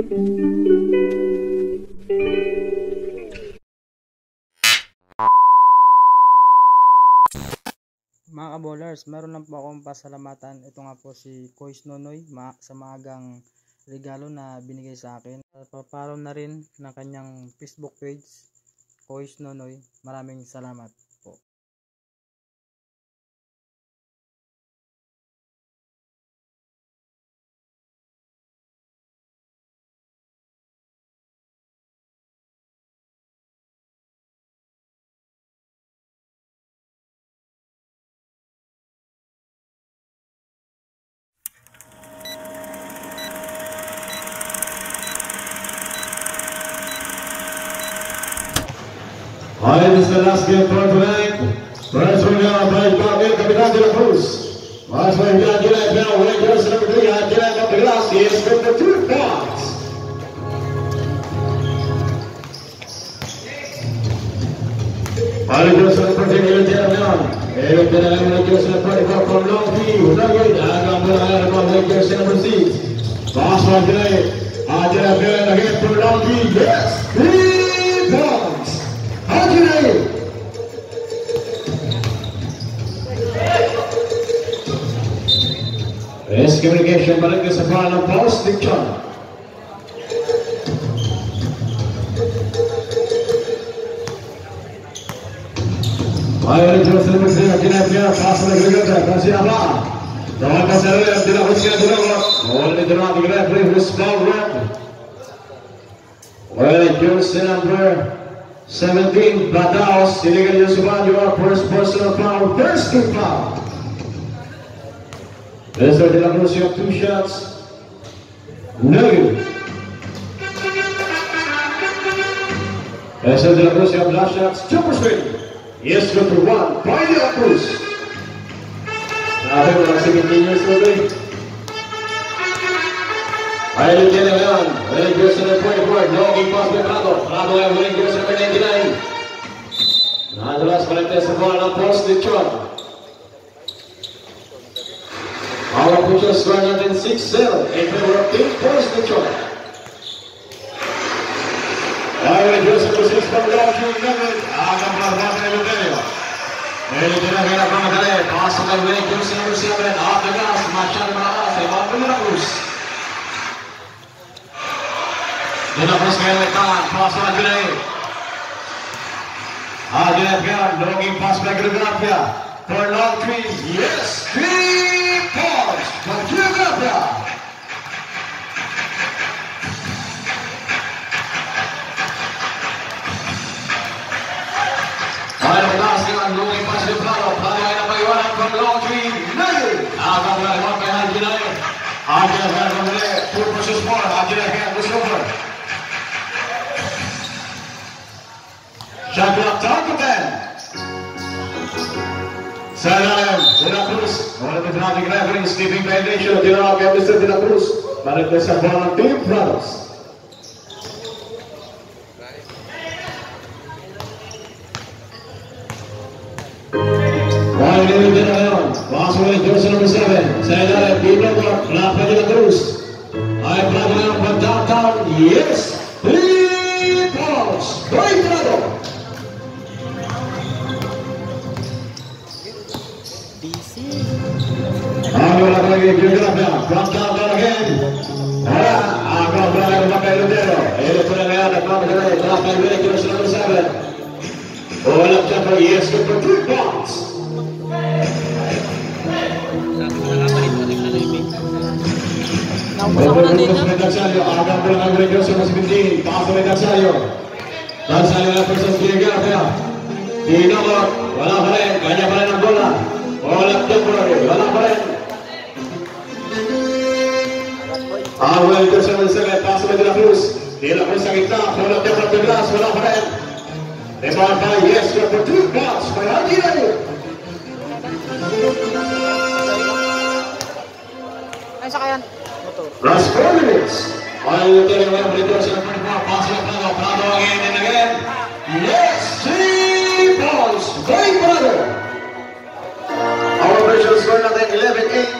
Mga kabolers, meron lang po akong pasalamatan. Ito nga po si Kois Nonoy ma sa maagang regalo na binigay sa akin. Paparo na rin ng kanyang Facebook page, Kois Nonoy. Maraming salamat Basket for tonight. First one down by Bucket, Capitán de la Cruz. Last one down, get out now. Ray Johnson, number three, out, get out, up the glass. He has scored the two fouls. Ray Johnson, number three, get out now. Eric Benalem, Ray Johnson, number four, from Long View. Nugget, Adam Benalem, Ray Johnson, number six. Last one tonight. Out, get out, get out, again, from Long View. Yes, three. Barnabas the camp. a Jerusalem sini kini punya pasal The kita kasih apa? Jangan pasal number 17 Badaos sini kan Yesusan you are first person of power, first in power. This is the number of two shots. 9. Esa es de la próxima playa, Stopperswing. Y es otro Juan, Valle de la Cruz. La vemos así que niño es Rodrigo. Ahí lo tiene León, regresa en el fuego, no un más de Prado, Prado de Abril, regresa 99. Nada más para el tercer gol, la post. Our putters run out in 6-7 in favor of Pink Post Mitchell. Давай, Джозеф, пусть исправляющий ударит. А там продолжает Лютерио. Элитина Вера Промагале. Пас от Эльвейки Усин Усин Бред. А Дегас, Мачан Брамас, Иван Беларус. Динамус Геликан, пас от Эльвейки. А Дегас, Логин пас Мегреграфия. For long trees, yes, three boys, but you got that. Para bekas dengan Louis Pasir Plano, Plano yang bagaimana berloji lagi. Akan melakukan penalti lagi. Akhirnya saya memilih tur khusus pol, akhirnya saya talk Jabir Tankutel. Bola ng Team Products. One minute din na ngayon. Pasok ulit jersey number 7. Sa ilalim, Team Network, Rafa De La Cruz. Yes! Three balls! Right Prado! Ahora la trae geografía, from downtown again. Ahora, acá para el papel Lutero. Él es una leada, vamos a ver, Rafa Rivera, que no se lo sabe. Hola, Jeffrey, yes, for three points. Naubos ako na dito. Nagsalyo, agad po lang ang regreso ng 17. Paso may Nagsalyo. Nagsalyo na person sa geografía. Tinamot, wala pa rin, kanya pa rin ang bola. Hola, temporary, wala pa अवयव दर्शन सगळ्या तासमध्ये राखलोस त्याला आपण सांगितलं आपल्याला पेपर दिला सोला फडाय रे बाबा yes your Prithvi boss Marathi Raje Last four minutes. I will tell you what we do. So, I'm going to pass it to the Prado again and again. Yes, three balls. Very brother. Our officials scored at 11 8.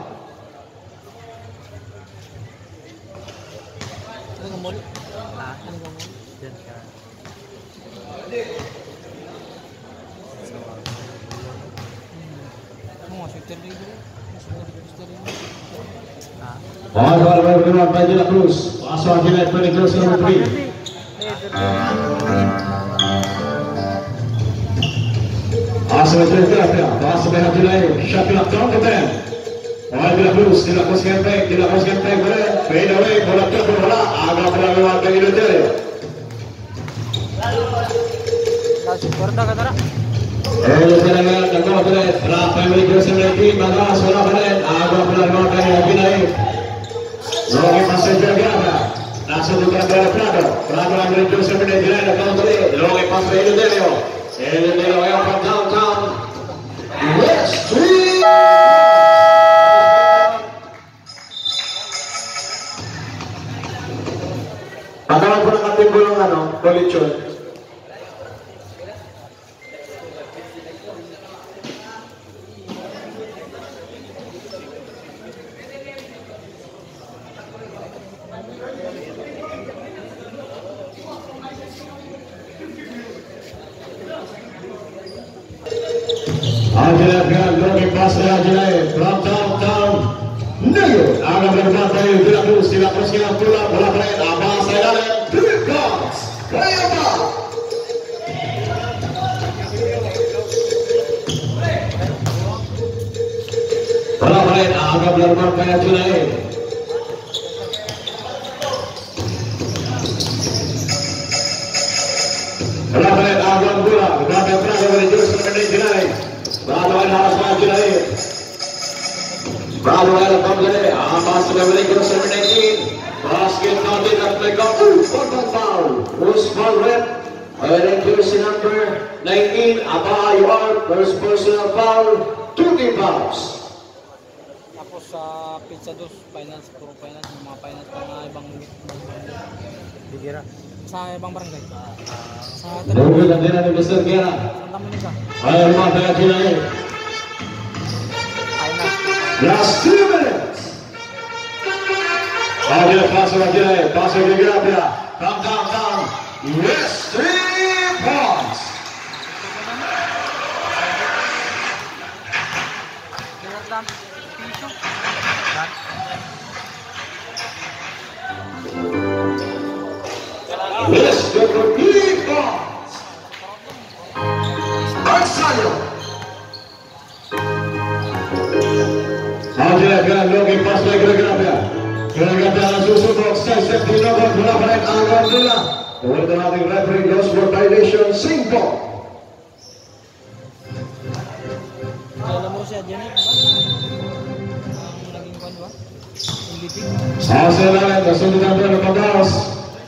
Ha? Ball ball by everyone by De La Cruz. Pass on Gillette, Tony Cruz, number 3. Pass by Geography, pass by Abdullah, shot clock down to 10. Ball De La Cruz, De La Cruz can take, De La Cruz can take, wala. Fade away, bola ke bola. Agak pula lewat dari Indonesia. Korda ka tara. Eh, sekarang datang boleh. Berapa yang memiliki dosa lagi? Maka suara boleh. Agak pula lewat dari Abdullah. Logi jaga. Langsung juga dari Prado. Prado ambil dosa menit jalan dan kamu boleh. Logi pasal Indonesia. Indonesia yang from downtown. West ng ating bulong ano, kolitsyon. Angela from downtown. New Agak dari Bila Cruz, Bila Cruz kena pulang bola balik, Abang saya dalam, three guards, Raya Abang. Bola balik, agak dari Angela Bola balik, agak bola, berada berada dari jurus menit ಬ್ರಾಹ್ಮಣ ಆಸ್ವಾದಿಗಳೇ ಬ್ರಾಹ್ಮಣರ ಬಂದರೆ ಆ ಮಾಸದವರಿಗೆ ಸರಣಿ basket natin at may kapul photo foul. Who's foul rep? Alright, here's the number 19, Aba Ayuar, first personal foul, 20 fouls. Tapos sa uh, Pizza Dos, finance, puro finance, mga finance, mga ibang bigira. Sa ibang barangay. Sa Nunggu dan dia dari Mr. Gera. Santa Monica. Ayo, rumah dengan Jelai. Finance. Last two minutes. Aja pass lagi Jelai. Pass lagi Gera. Come down, down. Yes, three points. Dirat lang. Yes, the three points. Arsayo. Aja Gera lagi pass lagi Gera. Gera Gera susubok. Saya safety number bola balik Alhamdulillah. With the nothing referee goes for violation. Cinco. Kala mo siya, Janet, ba?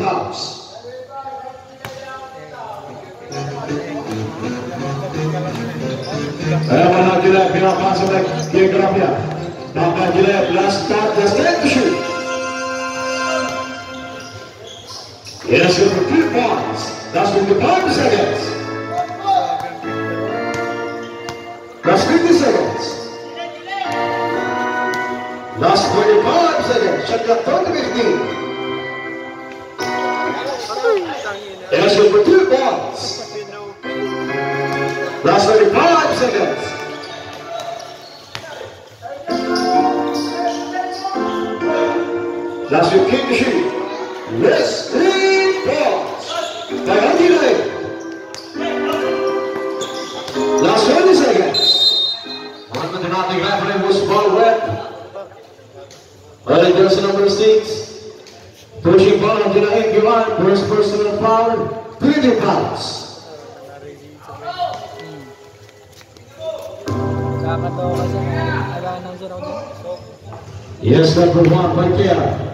powers. Ayaw nila, pinapasa na geografya. Baka nila, the strength shoot. Yes, with the three. That's with the five seconds. That's 50 seconds. That's 25 seconds. Check Asking for two points. Last 35 seconds. Last 15 to shoot. Less 3 points by Andile. Last 20 seconds. One minute nothing referee was Paul Webb. Well, number 6. Those involved in the NB1, first person of power, 20 pounds. Yes, number one, right there.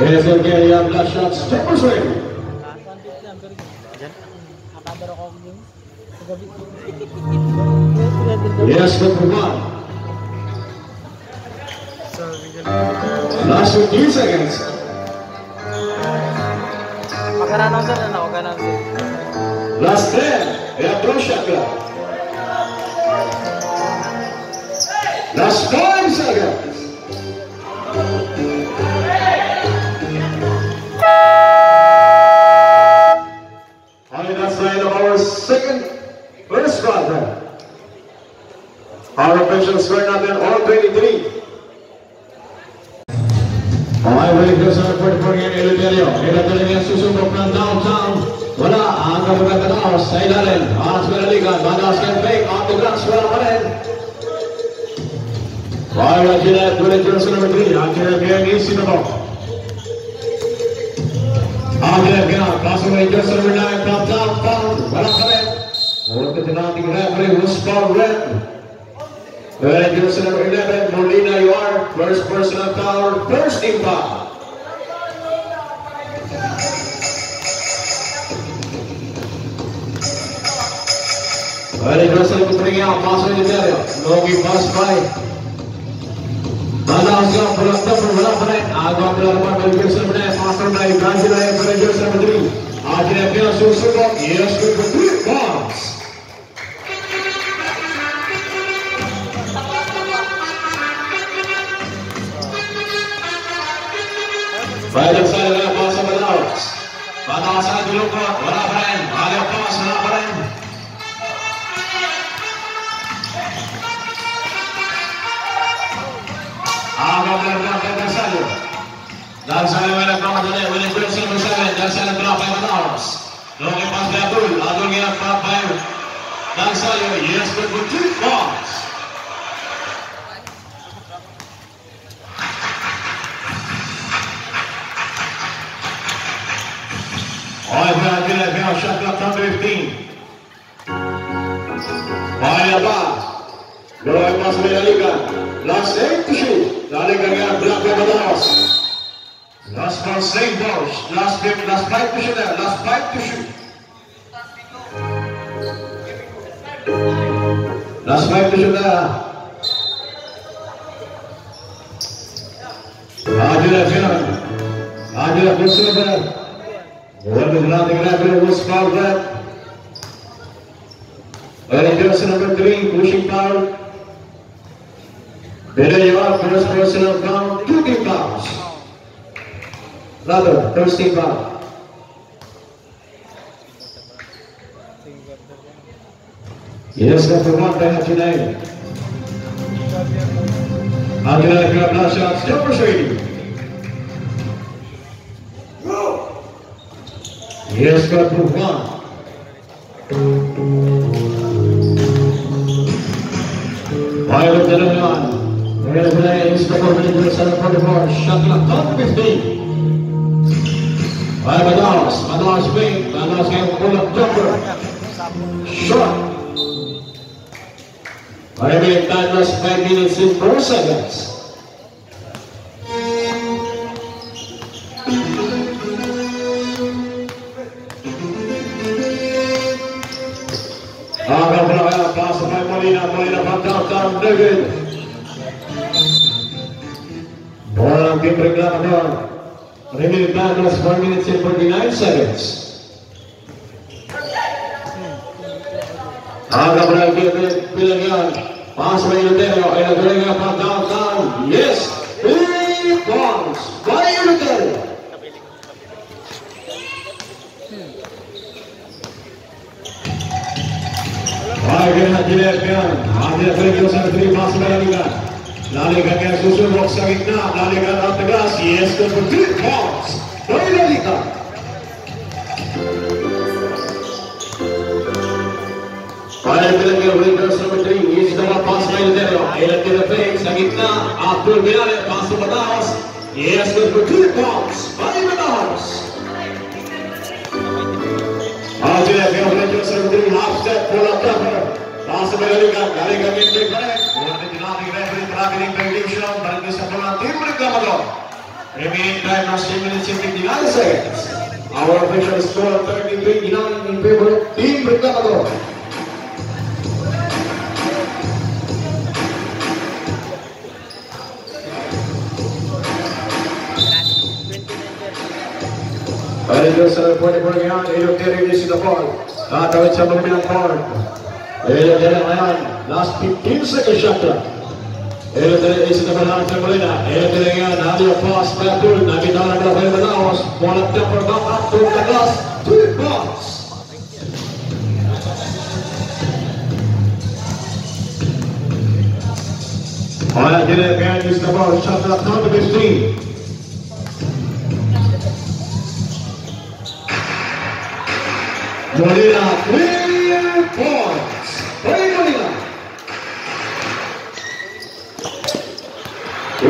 Yes, okay, you have last shot. Step away. Yes, number one. Last 15 seconds. Last 10. É a Proshakra. Last 5 seconds. ಪಡೆದುಕೊಂಡಿದ್ದೇನೆ ಹೇಳುತ್ತೇನೆಯೋ ಹೇಳುತ್ತೇನೆ ಸುಸು doctor down town ವಲ ಆಂಗ ಬಗತನ ಸೈಲರೆನ್ ಆಸ್ವೆರಲಿ ಗಾ ಬಾದಾಸ್ ಕೆ ಬೇಕ್ ಆನ್ ದಿ ಗ್ರಾಸ್ ವಲ ಮರೆನ್ ವಾಯ ಜಿನ ತುಲೆ ಜೋಸನ ಬಿಟ್ರಿ ಆಕೆ ಬೇ ನೀಸಿನ ಬಾ ಆಗೆ ಗಿನ ಕ್ಲಾಸ್ ವೈ ಜೋಸನ ಬಿಟ್ರಿ ಡಾಕ್ಟರ್ ಡೌನ್ ಟೌನ್ ವಲ ಮರೆನ್ ಓಟ್ ದಿನ ದಿ ಗ್ರಾ ಬರೆ ಉಸ್ ಬಾ red Well, Joseph 11, Molina, you are first person of power, first impact. अरे दोस्तों पुत्रियाँ पास में लेते लोग ही पास पाए। दादा उसका पुरस्ता पर बड़ा बनाए आगवा पुरस्ता पर जोसर बनाए मास्टर बनाए ब्रांच बनाए पर जोसर बदली आज ने अपने सोशल को ये स्कूल को थ्री पास भाई लोग सारे पास में बनाओ बाधा आसान लोग को बड़ा बनाए penalti penalti adversário. Adversário era penalti dia, boleh berusaha berusaha. Adversário penalti penalti. não lepas dia Abdul, Abdul dia penalti. Adversário yes berbutir não Olha para a Vila Velha, Chapéu Tandrefim. Olha lá. Gawin mas may naligan. Last 8 to shoot. Naligan nga, block by Manaus. Last ball, same balls. Last bit, last 5 to shoot there. Last 5 to shoot. Last 5 to shoot there. Adila Finan. Adila Busser One with nothing left, was fouled. Early jersey number three, pushing foul. There you are, first person of God, two team rounds. Rather, first team round. Yes, number one, Dan Junaid. Junaid grabbed last shot, still proceeding. Yes, number one. Violet Delavan. We're Hela Bläs, det kommer en missade på det var. Shuttleoff, top 15. By Manaus, Manaus big, Manaus game full of jumper. Short. Miami and Badness, 5 minutes in 4 seconds. David. Orang tim regla ano? Remaining time was 4 minutes and 49 seconds. Aga berarti bilang yan. Pass by Lutero. Ay nagregal pa down down. Yes! Three points by Lutero. Lalega can susunod sa gitna. Lalega na tagas. Yes, go for three counts. Roy Lalega. Pagkakilagi ang Lakers number 3. Each na pass by Lutero. Ilagay na fake sa gitna. Abdul Bilal. Paso mataas. Yes, go for three counts. Roy Mataas. Pagkakilagi ang Lakers number 3. Half step. Pull up top. రాష్ట్ర కార్యక్రమం ఏంటి Remain time as 10 minutes and 59 seconds. Our official score 33 in favor of Team Brindamagor. Aridosa, 44 beyond, 8 of 30 is the ball. Tatawit sa lumpinang court. Elele ngayon, last 15 seconds shot clock. Elele is the Bernard Tremolina. Elele ngayon, audio pass back to Naginara na Vela Laos. One up temper back up to the glass. Two points. Alright, get it again, the ball, shot clock down to 15. Molina, three points.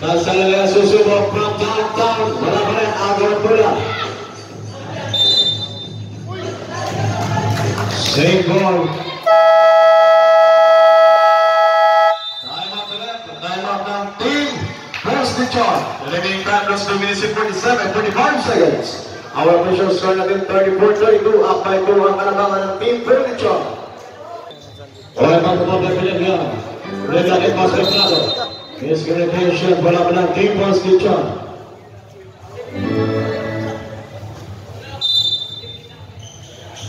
ngayon. Nasa ngayon susubok from downtown. Wala pa rin, agaw ng bola. Same ball. Time out ulit. Time out ng team. First pitch on. The remaining time was 2 minutes and 47, 25 seconds. Our score natin 34-32. Up by 2 ang kalabangan ng team Furniture. Oleh Pak Ketua Pilihan. Mereka di pas His meditation, Balabana Deepas Kitchen.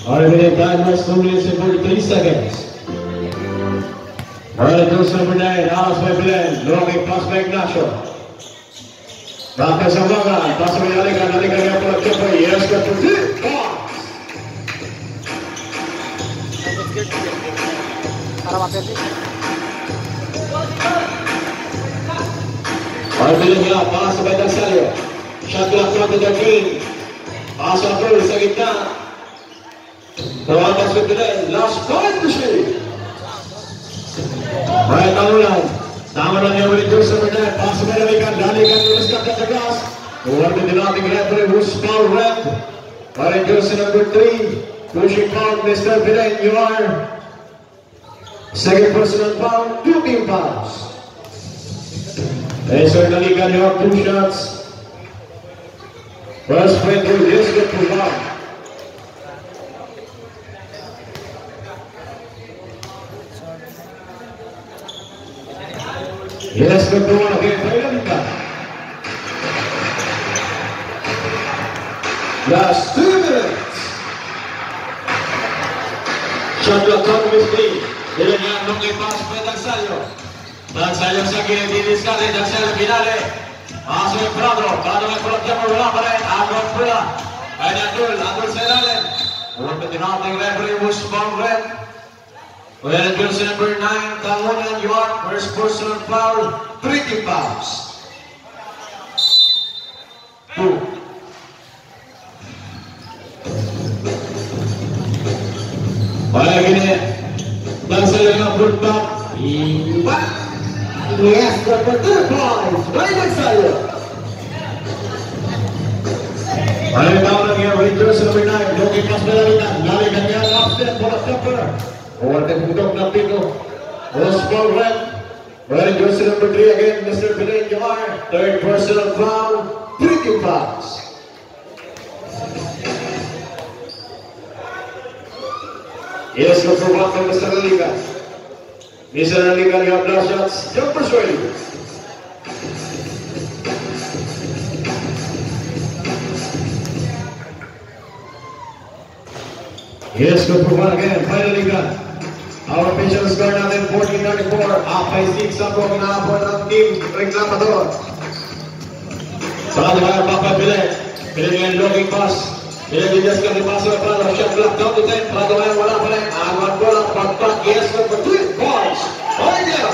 और मेरे बाद में सोने से बोल तीस सेकेंड और दूसरा मिलाए लास्ट में मिलाए लोग एक पास में एक नाशो बाकी सब लोग पास में जाने का जाने का यहाँ पर रखे पर ये इसका पुटी और बातें Alhamdulillah, para sa bandang saya. Shuttle up to the green. Pasok goal sa gitna. Rawang basket nila. Last point to shoot. Brian Naulan. Tama lang niya ulit yung sa bandang. Pasok na namin kan. Dali kan yung stop na sa glass. Huwag din nating referee who's foul rep. Para yung sa number 3. Pushing foul, Mr. Biden. You are second person on foul. Two team fouls. Acer Naliga now two shots. First point to Yusuke Puvan. Yes, good one again for Naliga. Last two minutes. Shot to a top with me. Dile ya no que. දක්ෂ යක්ෂගේ දීවිස්කාරේ දක්ෂ බිනාලේ ආසෝ ප්‍රාදෝ කාදම ප්‍රත්‍ය මොලා බරේ ආගෝ පුලා අයනතුල් අතුල් සලාලේ ඔබ දිනාතේ රැපරි මුස් බම් රැප් Where girls number 9, Tangunan York, first personal foul, 30 pounds. Two. Oleh ini, bangsa yang berbuat, empat. Yes, but the third prize, very excited. now tawaran yang Rangers lebih naik, joki pas bola ringan, lari kanya lapsen bola stopper. Overtake untuk Nampino, Oscar Red, Rangers number three again, Mr. Vinay Jamar, third personal foul, three kick fouls. Yes, Mr. Black and Mr. Ligas. Mr. Missionary can have last shots. Jumper swing. Yes, good for one again. Finally done. our official score now then 1434. Half by six, up on now for the team. Reclamador. Sadhgar Papa Billet. Billet looking pass. Pinagbigas ka ni Paso Prado. Shot clock down to 10. Prado ngayon wala pa rin. Agad bola. Pagpak. Yes, for 3 points. Oidea.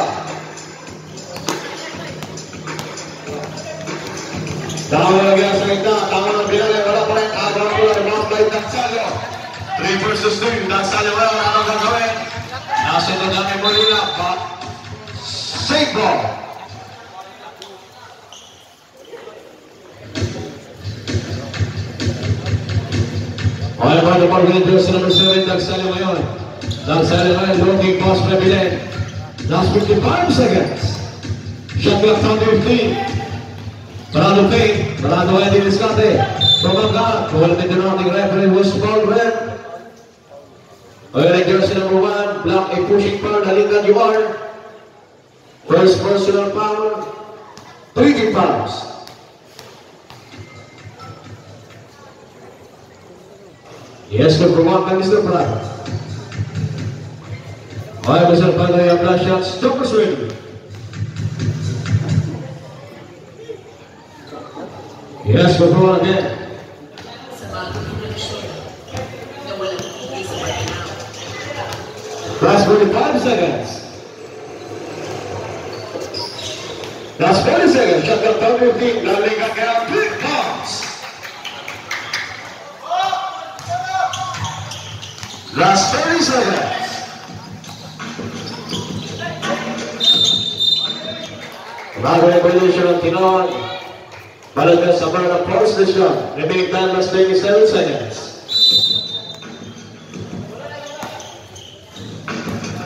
Tama na gaya sa gitna. Tama ng pinali. Wala pa rin. Agad bola. Rebound by Taxalo. 3 versus 2. Taxalo wala. Ano gagawin? Nasa ito na Olha vai agora a bola vem dança no seu vem da Xélia Maior. Da Xélia Maior, jogo de posse para Bilé. Das porque para o Segredos. Jonglation de Fim. Brado Fim. Brado é de Viscate. Toma cá. Goal de Dinon de referee was called red. Olha jersey number one. Black e pushing power. de Diwar. First personal power. Three fouls. Yes, provoacă mizdăbrare. Vai Mr. Padre, i-am dat și ați stop pursuit. Yes, we're going again. That's 45 seconds. That's 40 seconds. Shut up, don't you think? Now they got out. Pick up. Las Feliz Bago ang position ng Tinoon, Balaga sa bar ng pause decision. Remaining time last 27 seconds.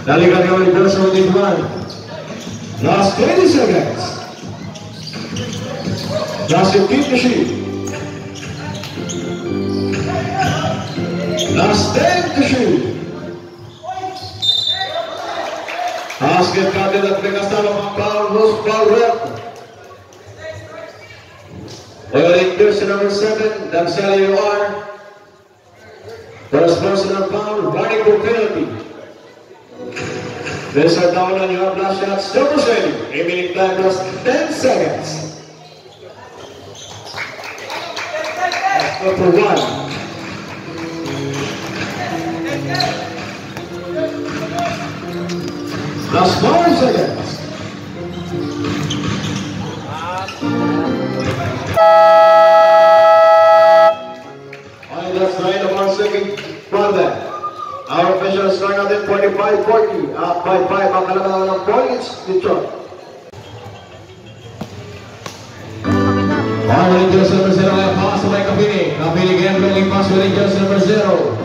Dalikan kami dito sa unit Last 20 seconds. Last 15 machine. Następny Asket kandidat Bekastarov Pavlos Pavlov. Oil Rangers number 7, Damsel UR. First personal foul, running for penalty. This are down on your blast shots, double shading. A minute time plus 10 seconds. Number 1. That's nine seconds. Only that's nine of one second further. Our official score natin 45-40 at 5-5 ang kalaban ng points dito. Bawal yung jersey number 0 kaya pass may Kapini. Kapini ganyan playing pass with jersey number 0.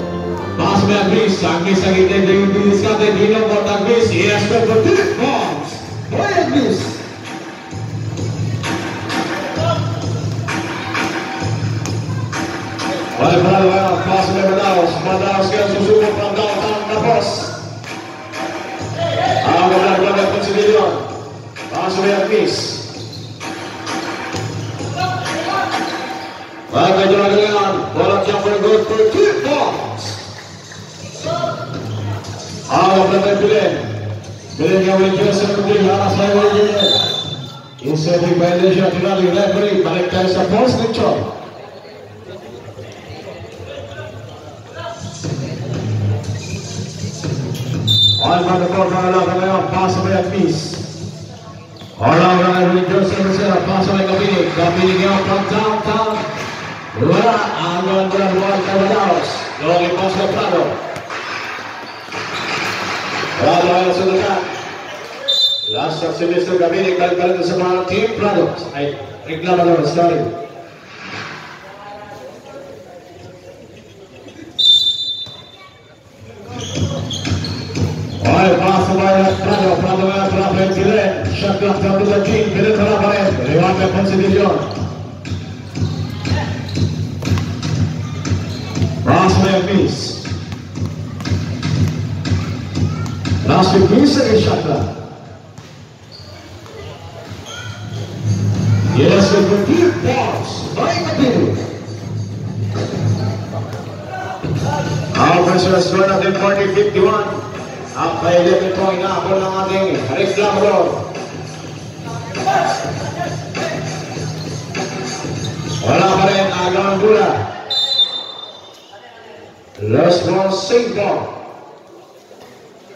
By Agris. Agris ang hindi din diskate. Dino for Agris. Yes, but for two bombs. By Agris. Olha para lá, pass by Madaos. Madaos kaya susubok from downtown tapos. Ang magagawa ng Consiglion. Pass by Agris. Baik jalan dengan bola yang bergol for two points. Awal bermain Bilen. Bilen yang boleh jasa di referee balik dari support control. All pada kau kalau kalau pass by Agnes. Orang orang yang boleh jasa bersama pass by Kapini. Kapini yang from downtown. Wala ang ganda buwan ka Madaos. Lagi pas na Prado. Sa dekat. Last of semester kami ni kalian sa mga team Prado. Ay reklamo na sorry. Ay, pass by Prado. Prado. Shot clock down to the king. Pilen tala pa rin. Reward na Constitution. Last man miss. Na sequência de claro. E essa aqui pós, vai cabelo. Alfa Sassuana de Morning 51. A pele me põe na bola ali, reclamou. Olha para a grandura. Los Monsignos.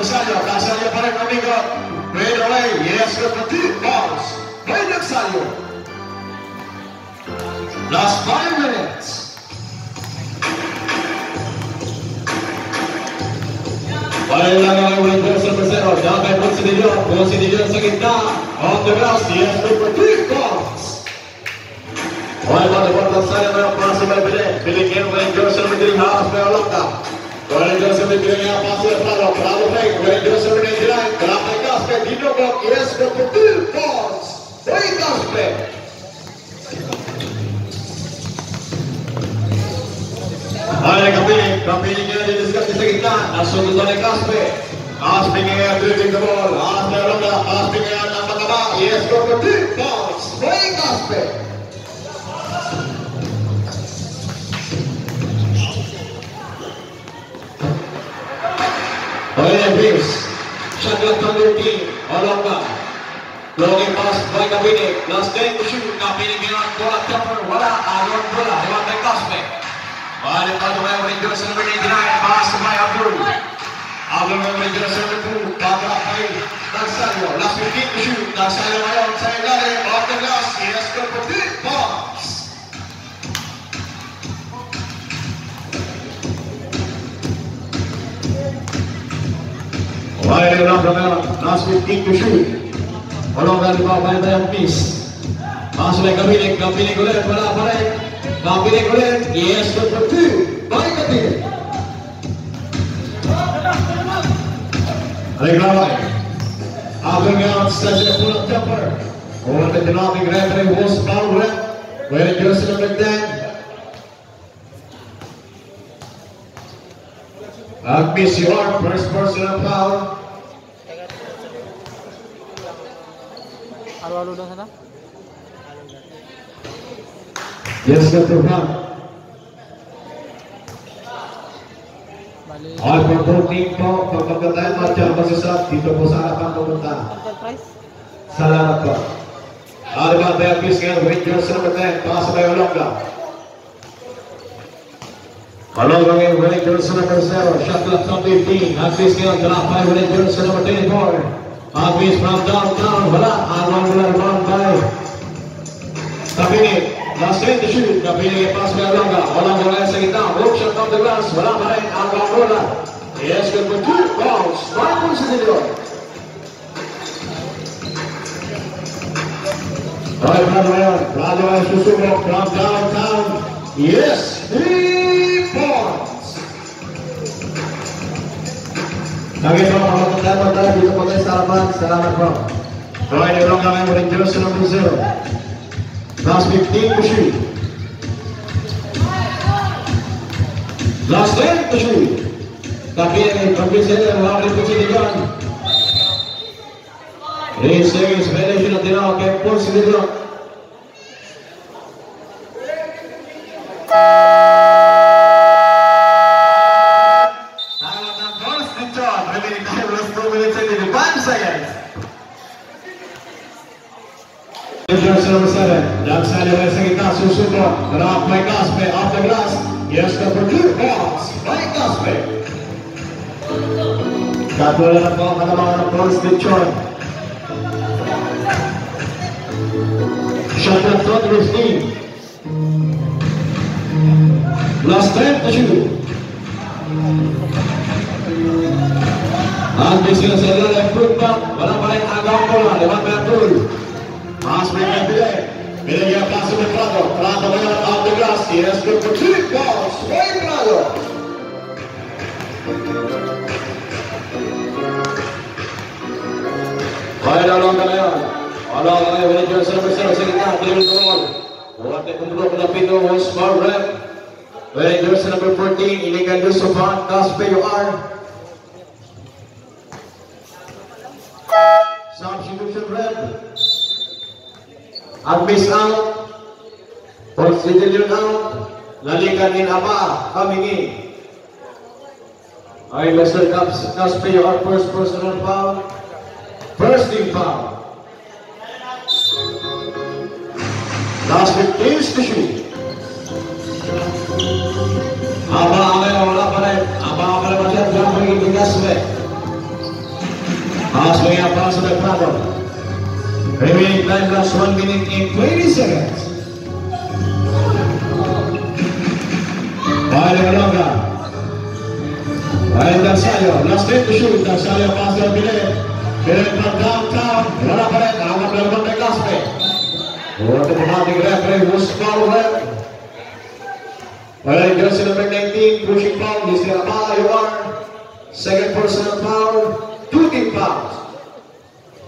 Dalsalio. Dalsalio pa rin amigo. Fade away. Yes, good for two balls. By Dalsalio. Last five minutes. Pesero. Down by Ponce de Leon. Ponce de Leon sa gitna. On the ground. Yes, good for three balls. Wala ba na porta sa iyo ng pasa by Bile. Biligyan mo Gorendra giving up pass to Prado. Prado playing. The line. Grande Gaspe. Yes, the Patil falls. Three Gaspe. The ball, Arthur Ronda, Gaspe que é go to. Oye, Pierce. On 13. Olonga. Longing pass by Kapiling. Last 10 to shoot. Kapiling ngayon. Bola jumper. Wala. Agor bola. Lewat by Gaspe. Balik pa ito ngayon. Rangers sa number 89. Pass by Abdul. Abdul. Rangers sa number 2. Paga kay Nagsalio. Last 15 to shoot. Nagsalio ngayon. Sa ilalim. Off the glass. For three Baik, ulang belakang Last 15 to shoot Ulang dari bawah main bayang miss Masuk lagi kabinet, kabinet kulit Pada balik Kabinet kulit Yes, good for two Baik kabinet Ada kelawai After ground session full of jumper Over the dynamic referee was found red Wearing jersey number 10 Agni Siwar, first personal foul आलू आलू डोसा था यस का तूफ़ान और paper team को कमकता है macam besar di tebusan apa pemerintah salah apa harga habis kan Wayne Johnson बताए पास में होगा Along with Wayne Johnson, number seven, shuttle up to 15. That's his game, drop by Wayne Johnson, number 10, board. Armies from downtown, wala. Angular ah, from five. Kapingit. Last in the shoot. Kapingit pass kay Alonga. Walang bola sa gitna. Rope shot from the glass. Wala pa rin. Ang bola. Yes, good for two balls. Five points in the door. Roy Manuel, Manuel Susumo from downtown. Yes, three points. Lagi po, mga mo tayo dito po tayo sa harapan. Salamat po. Right, yung kami mo rin Diyos sa number 0. Last 15 to shoot. Last 10 to shoot. Tapi yang pembisanya melawan pendidikan. Ini series federation of Dinamo Kempur Sinidro. Sangat Taman Constitution. Championnat Rusty. Plus 32. Anche se la serie è frutta, la vai a Gambola, va a Turi. Aspetta bene. Vede che ha preso il Prato, Prato va a Aldo Grassi, esce il Cucci, gol, swing Prato. Along the way, Jones, number 0, second the wall. Overtaken block na pito was far left. Winning Jones, number 14, Inigan Yusufa, Caspe, you are. Substitution red. At miss out. Constitution out. Lalikan din apa coming in. Ay, Mr. Caspe, first personal foul. First team foul. Last 15 to shoot. Aba, aba, wala pa rin. Aba, aba, wala pa rin. Diyan po yung Caspe. Pass mo yan para sa Nagprado. Remaining time last 1 minute and 20 seconds. Ating referee. Alright, jersey number 19, pushing foul. Mr. Amala, you are. Second personal foul. Two team fouls.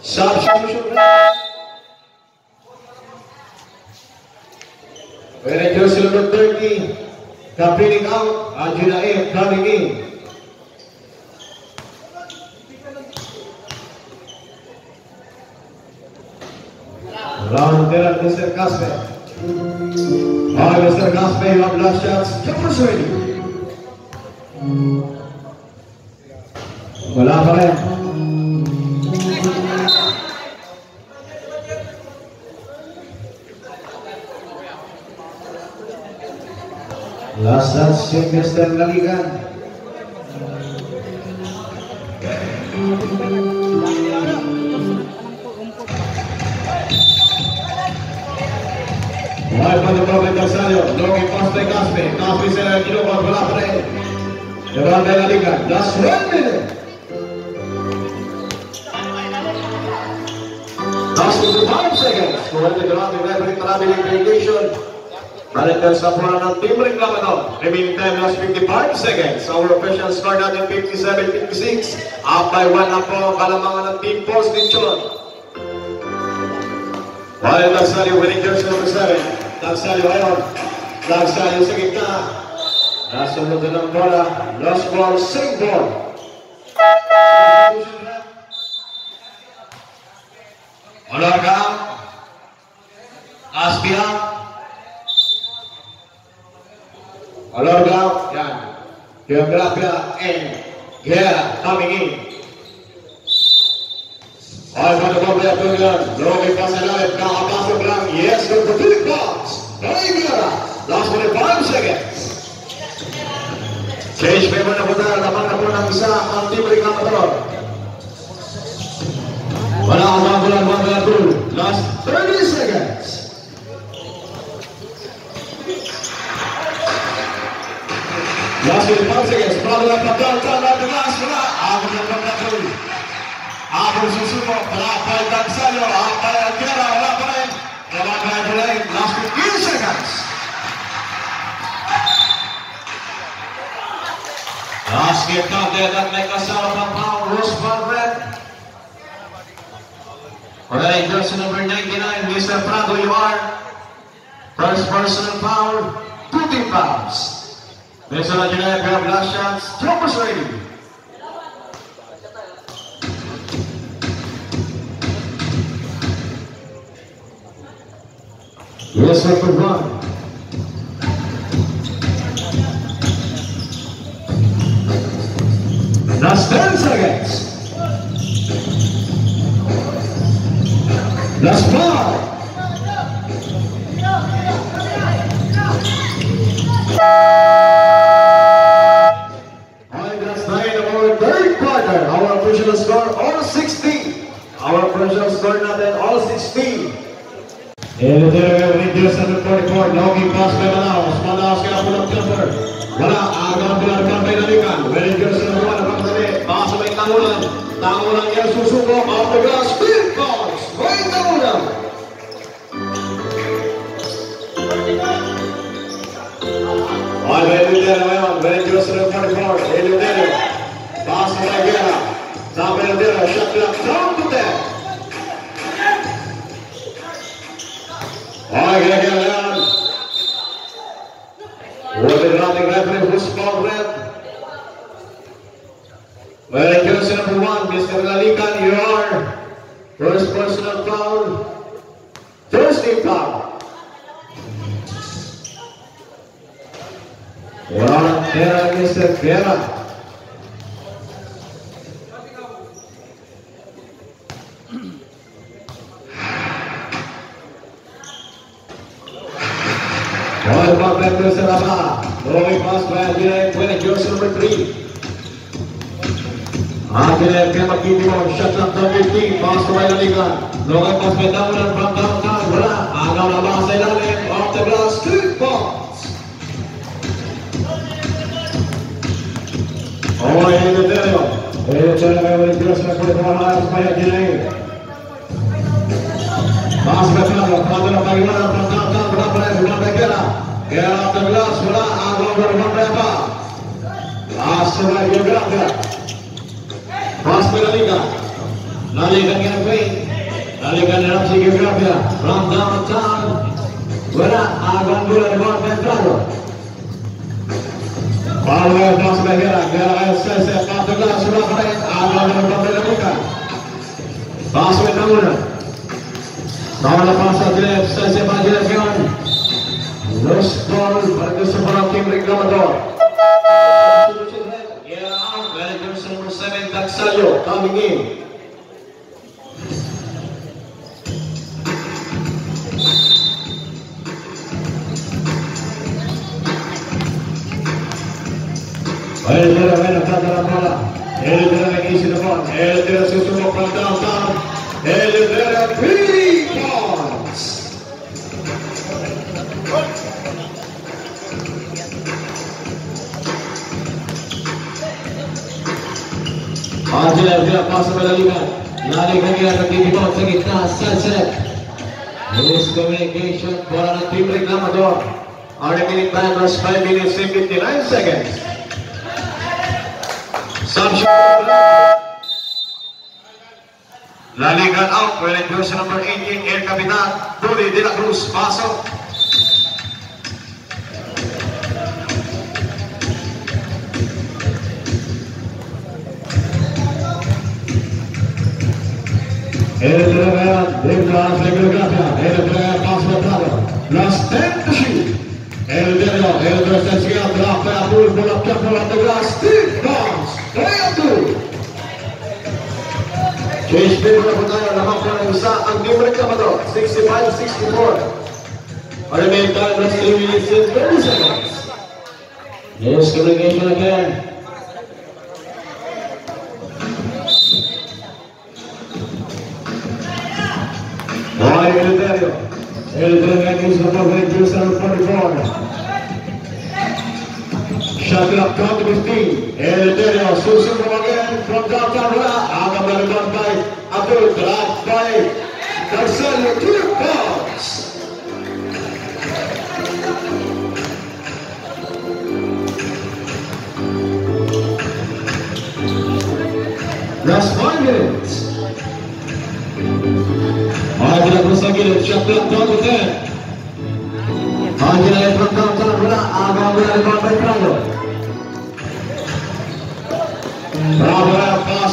Substitution rep. Alright, jersey number 30, completing out. There, Mr. All right, Mr. Casper, you have last shots. Jumpers ready. Wala pa rin. Last. Laligan. Calzado. Logi pass by Caspe. Caspe sa kinuha. Wala pa rin. Naroon na Laligan. Last one minute. Last 55 seconds. Na gano'n yung referee ng variation. Balik na sa pula ng Team Reclamado. Remaining time last 55 seconds. Our official score natin 57-56. Up by 1 na po ang Post. While Dagsalio winning jersey number 7. Dagsalio ayon. Dagsalio sa gitna. Nasunod bola. Lost ball, same ball. Olaga. Aspia. Olaga. Yan. Geografia and Gera coming in. Ay, pada pembelian pembelian. Logi Pasalalet, nakapasok lang. Yes, good for two box. Very good. Last 45 seconds. Change na na bulan. Last 30 seconds. Last 25 seconds. Last. Wala. Ako na po na two. Abang susuko, palapay Tagsalo, apay Algera, wala pa rin. Kalagay pa rin, last 15 seconds. Last game now, they that make us out of pound, Rose Barrett. Alright, jersey number 99, Mr. Prado, you are. First personal foul, 15 pounds. Mr. Lajunay, grab last shots, jumpers ready. Yes, number one. Last five. Alright, that's nine of our third quarter. Our official score, all 16. Our official score natin, all 16. And there we Rangers number 44, Logi pass by Manaus. Manaus kaya po ng jumper. Wala, aga ang pinarkan kay Nalikan. Rangers number 1, napakadali. Paso may tangulan. Tangulan yan susuko. Off the glass, speed calls. Wala, agaw berapa pa. Pass to by Geografia. Pass by Laliga. Laliga kaya Queen. Laliga na lang si Geografia. The glass, wala pa rin, agaw berapa pa Laliga. Pass by Namuna. Nawala pa sa Dilep, Sese pa Dilep yun. Lost ball bagi seorang tim reklamador. Yeah, manager number seven Daxayo coming in. Elvira vem atrás da bola. Elvira vem aqui, tira a bola. Elvira se subiu para o altar. Elvira, three points. आज एल्विरा पास में लगी है लाली गंगे रंगी भी बहुत से कितना अच्छा सेट इसको में एक शॉट बॉल और तीन ब्रेक नाम दो और एक मिनट टाइम बस 5 मिनट से 59 second Substitute Laliga out Well jersey number 18 El Capitan Tuli de la Cruz Pasok El de la Secretaria, el entrega paso plano. Las 10 to shoot. El dedo, Leandro. Część pierwsza podania na Mafra Neusa, Andrew Rekamado, 65, 64. Ale my tak na stronie jest Belusa. Jest kolejny again. Vai, Elderio. Elderio é que está por dentro, está por fora. Shutting up Constantine. And Susan from again from downtown Rila. Adam by Abdul Kalat by Darsan Two Pounds. Last five minutes. Hadi Rabu Sakir, Shutting up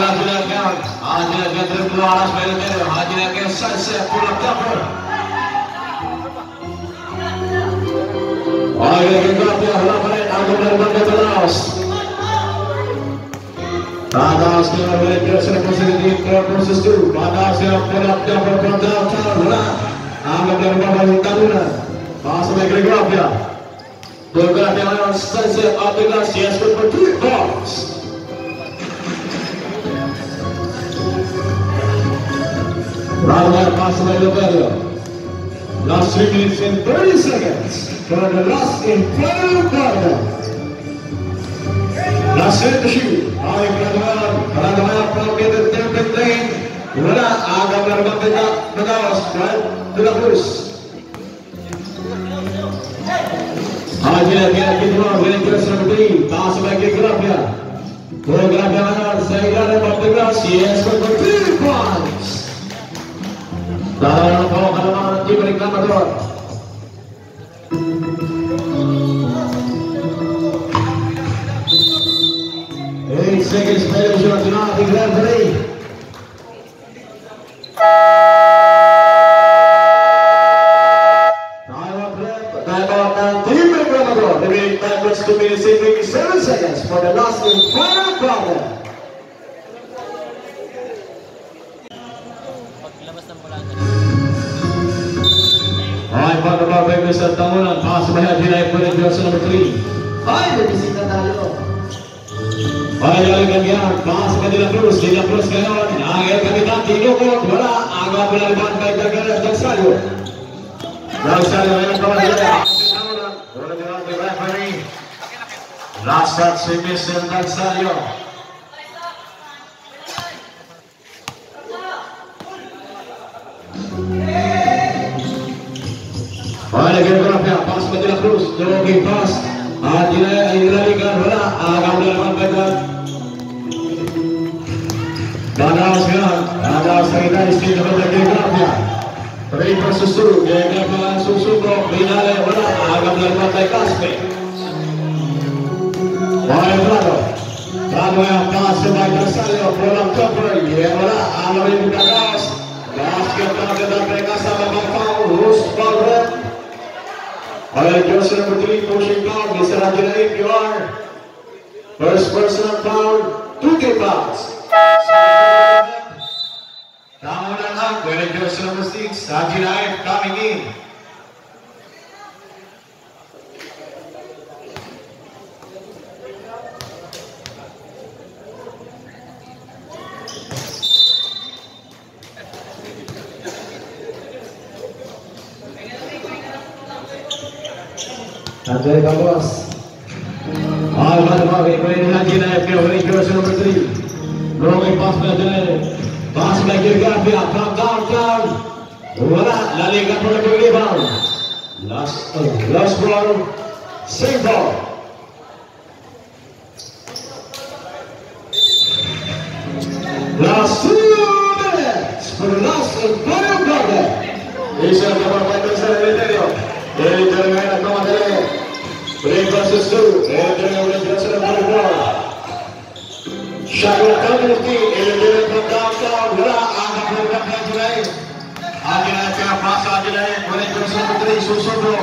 lagi lagi. Haji lagi dari keluar aras bayar bayar. Haji lagi sunset pull up cover. Ay, lagi grabe. Wala pa rin. Ako na naman ka talas. Tatas na naman yung sa positive 4 versus 2. Tatas Pass make it a grab here. They've got the for the. Last three minutes and 30 seconds for the last entire quarter. Nasir Bashir, Ali Pradwan, Pradwan from the Tempest Lane, Rana Agam Rabanda, Nagawas, Rana Dulabus. गिरा कितना गिरा किरा सकती तास में के गिरा गया वो गिरा गया ना सही गिरा ने बंद गिरा सीएस पर तो तीन पॉइंट्स दादा को हलवा रंजी पर इकना मत और एक सेकंड स्पेयर जो चुनाव दिख रहा है seconds for the last and final quarter. Paglabas ng mula Ay, pagbaba by Mr. Tangunan. Pass by po ng Diyos number 3. Ay, may bisita tayo. Ay, lalagyan yan. Pass by Dela Cruz. Dela Cruz ngayon. Ang El Capitan, tinukot. Wala. Aga po lalaban kay Dagalas Dagsalyo. Dagsalyo ngayon pa man nila. Wala din ang referee. Last shot si Mr. Dagsalyo. Ay, lagyan ko na Pass by Dela Cruz. Jogging pass. At inilalikan. Wala. Aga po lalaban kay Dagalas Danaos yan. Danaos sa kita. Steve naman na geografya. Three versus two. Geografya ang susubok. Binale. Wala. Agam lang naman kay Caspe. Bahay Prado. Prado yan. Pass sa Mike Rosario. Prolam Copper. Yeah, wala. Alaw yung Danaos. Basket na magandang kay kasama ng foul. Rus foul red. Ay, jersey number three. Pushing foul. Mr. Angela APR. First personal foul. Two game fouls. Tama na lang, pwede Diyos sa number 6, Haji Naif coming in. Nandiyan ka, boss. Ay, mga mga pwede ni Haji Naif, Diyos sa number 3. Rolling pass by Adelaide. Pass by Gilgapia. From downtown. Wala. Laligan po ng rebound. Last, uh, last ball. Same. Last two minutes for the last final quarter. Isa ang kapapagod sa Eliterio. Eliterio ngayon ang kamadali. Three versus two. Eliterio ulit sa number four. Shot coming to Eliterio from downtown. Wala. Ang kapapagod ng Adelaide. Adelaide kaya pass Adelaide. Ulit versus number three. Susubok.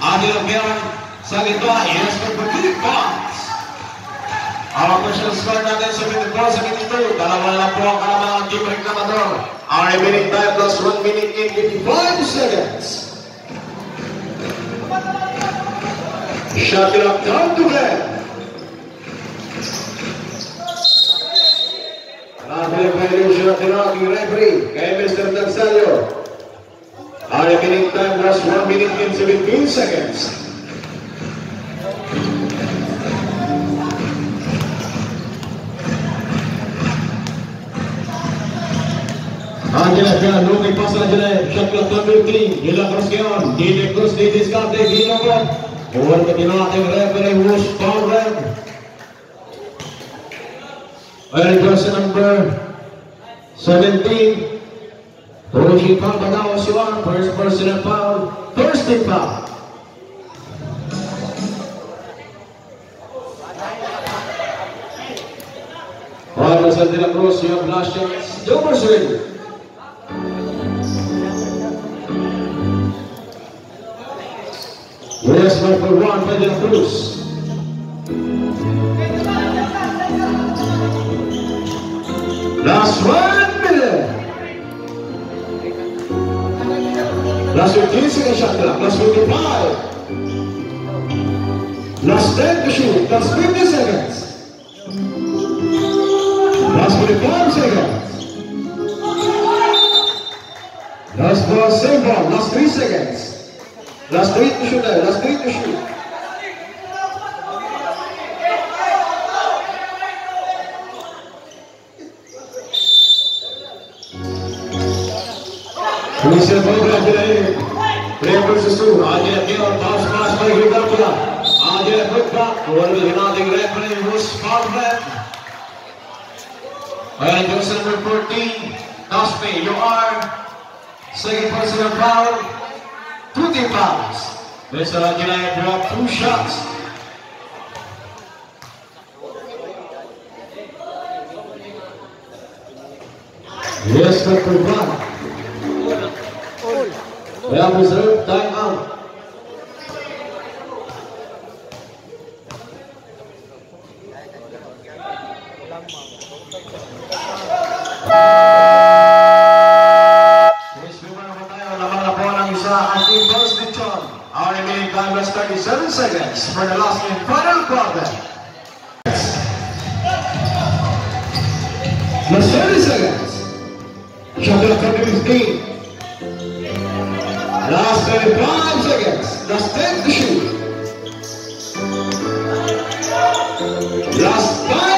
Adelaide ngayon sa gitna. Yes, for three points. Ang official score natin sa 74 sa 52. Dalawa lang po ang kalamangan team reklamador. Ang remaining time plus 1 minute and 55 seconds. Shakira Khan Dubey العاطلة فايلوش الخراق ريفري كامل سردان ساليو Our remaining time was 1 minute and 17 seconds. Angela Fian, Rogi Pasal Angela, Shakla Tamil Green, Hila Kroskian, Dile Krus, Dile Skate, Dile Krus, Buwan ka din ating referee, Wush, foul red. Ay, jersey number 17, Roshi Banawas yun, first personal foul, first team foul. Para sa De La Yes, number one, Pedro Cruz. Last one minute. Last 15 seconds shot. Last 55. Last 10 to. Last 50 seconds. Last 45 seconds. Last ball, same ball, last three seconds. Last week to shoot, last week to shoot. Police बहुत लग रहे प्रेमपुर शिशु आगे रखे और पास पास पर गिरता खुला आगे रखा ओवर में गिना दिख रहे अपने उस पास में Alright, Joseph number 14, Tasme, you are second person of foul. through the inbounds. Minnesota United dropped two shots. Yes, Dr. Brown. have reserved time out. Thank you. 37 seconds for the last and final quarter. Last 30 seconds. From the 15. Last 35 seconds. Last 10 to shoot. Last 5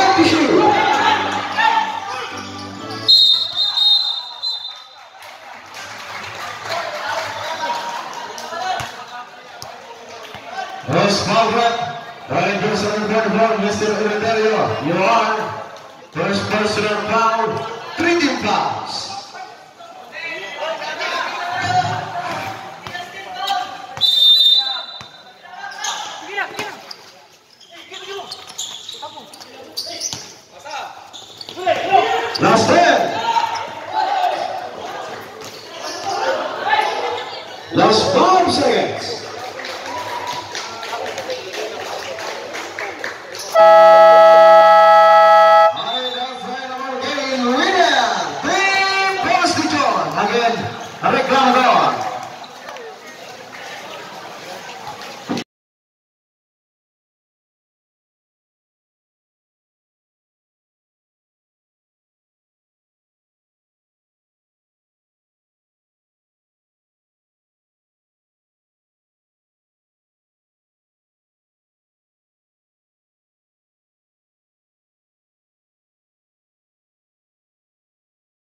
Small rep. Ryan Gibson. Mr. President, You're. First personal foul. Three team foul.